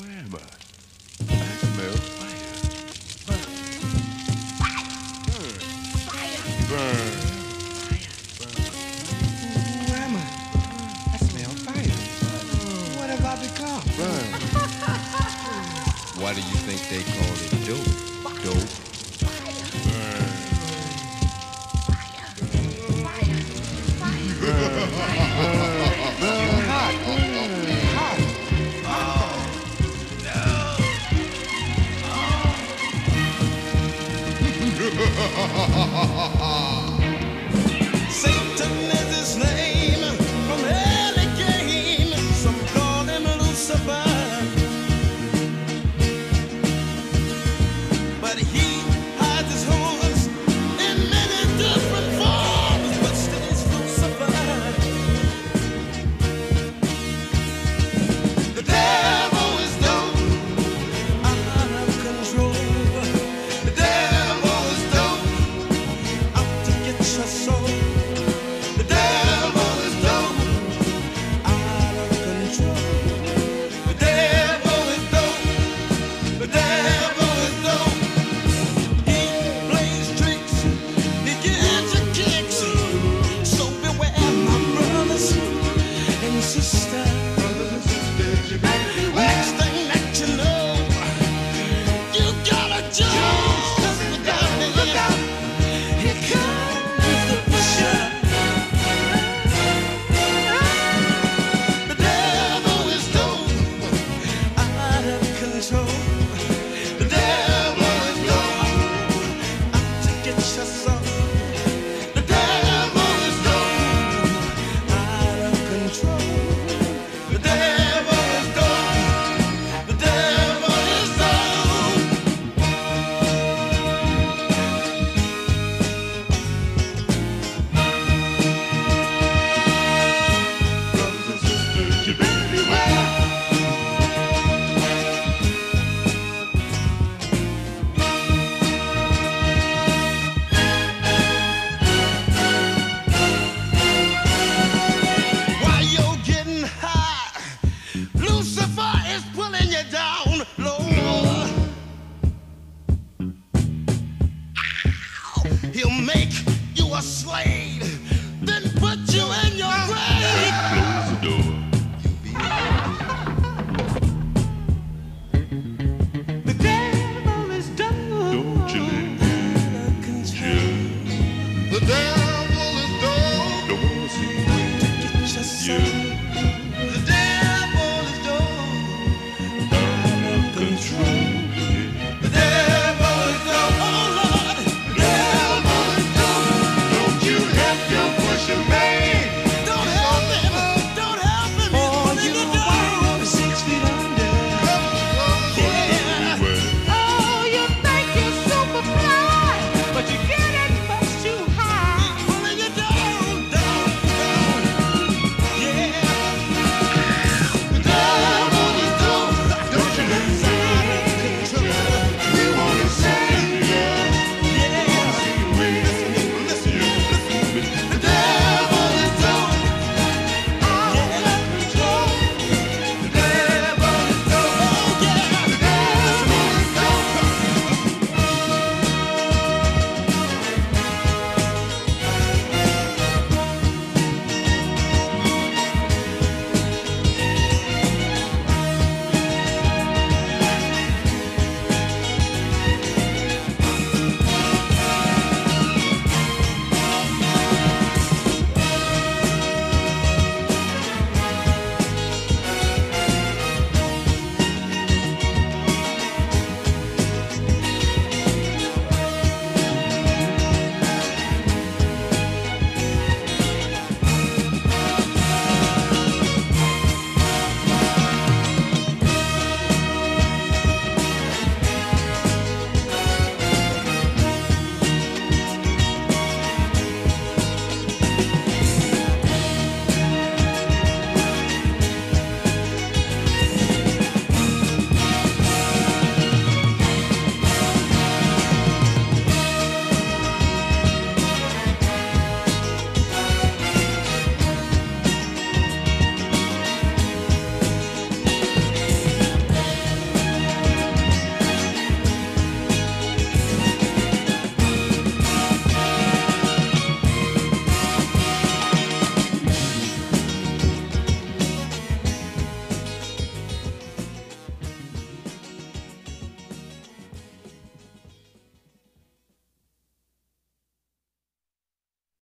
Where am I? But he down.